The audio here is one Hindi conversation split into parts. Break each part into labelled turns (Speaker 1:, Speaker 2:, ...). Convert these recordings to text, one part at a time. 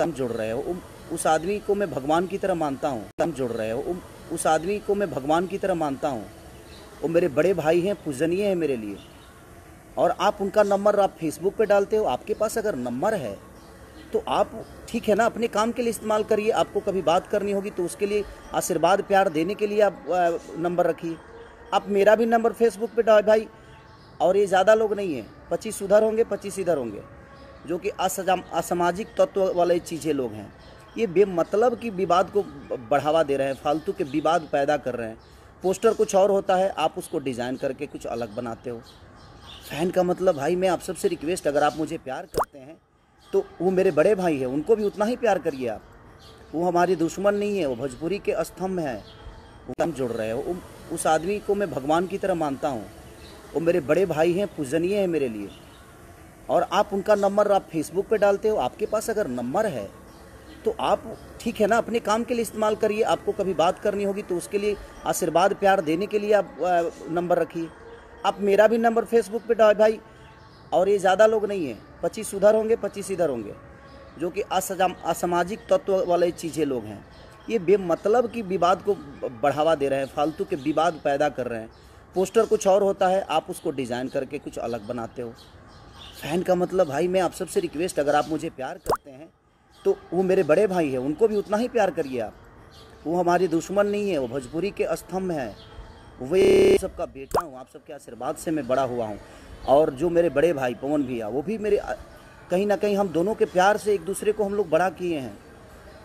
Speaker 1: तुम जुड़ रहे हो। उस आदमी को मैं भगवान की तरह मानता हूँ। तुम जुड़ रहे हो। उस आदमी को मैं भगवान की तरह मानता हूँ। वो मेरे बड़े भाई हैं, पूजनीय हैं मेरे लिए। और आप उनका नंबर आप फेसबुक पे डालते हो, आपके पास अगर नंबर है तो आप ठीक है ना, अपने काम के लिए इस्तेमाल करिए। आपको कभी बात करनी होगी तो उसके लिए आशीर्वाद, प्यार देने के लिए आप नंबर रखिए। आप मेरा भी नंबर फेसबुक पे डाल भाई, और ये ज़्यादा लोग नहीं हैं। पच्चीस उधर होंगे, पच्चीस इधर होंगे। जो कि असामाजिक तत्व वाले चीज़ें लोग हैं। ये बेमतलब की विवाद को बढ़ावा दे रहे हैं, फालतू के विवाद पैदा कर रहे हैं। पोस्टर कुछ और होता है, आप उसको डिज़ाइन करके कुछ अलग बनाते हो। फ़ैन का मतलब भाई, मैं आप सबसे रिक्वेस्ट, अगर आप मुझे प्यार करते हैं तो वो मेरे बड़े भाई हैं, उनको भी उतना ही प्यार करिए आप। वो हमारे दुश्मन नहीं है, वो भोजपुरी के स्तंभ हैं। वो जुड़ रहे हो उस आदमी को मैं भगवान की तरह मानता हूँ। वो मेरे बड़े भाई हैं, पूजनीय हैं मेरे लिए। और आप उनका नंबर आप फेसबुक पे डालते हो, आपके पास अगर नंबर है तो आप ठीक है ना, अपने काम के लिए इस्तेमाल करिए, आपको कभी बात करनी होगी तो उसके लिए आशीर्वाद, प्यार देने के लिए आप नंबर रखिए। आप मेरा भी नंबर फेसबुक पे डाल, भाई, और ये ज़्यादा लोग नहीं हैं, पच्चीस उधर होंगे, पच्चीस इधर होंगे, जो कि असामाजिक तत्व वाले चीज़ें लोग हैं। ये बेमतलब की विवाद को बढ़ावा दे रहे हैं, फालतू के विवाद पैदा कर रहे हैं। पोस्टर कुछ और होता है, आप उसको डिज़ाइन करके कुछ अलग बनाते हो। फ़ैन का मतलब भाई, मैं आप सबसे रिक्वेस्ट अगर आप मुझे प्यार करते हैं तो वो मेरे बड़े भाई हैं, उनको भी उतना ही प्यार करिए आप। वो हमारे दुश्मन नहीं है, वो भोजपुरी के स्तंभ हैं। वे सबका बेटा हूँ, आप सबके आशीर्वाद से मैं बड़ा हुआ हूँ। और जो मेरे बड़े भाई, पवन भैया, वो भी मेरे, कहीं ना कहीं हम दोनों के प्यार से एक दूसरे को हम लोग बड़ा किए हैं।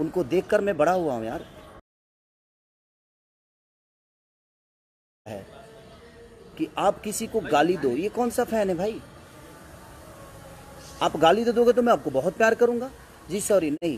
Speaker 1: उनको देखकर मैं बड़ा हुआ हूँ, यार। है कि आप किसी को गाली दो, ये कौन सा फ़ैन है भाई? आप गाली दे दोगे तो मैं आपको बहुत प्यार करूँगा। जी सॉरी नहीं।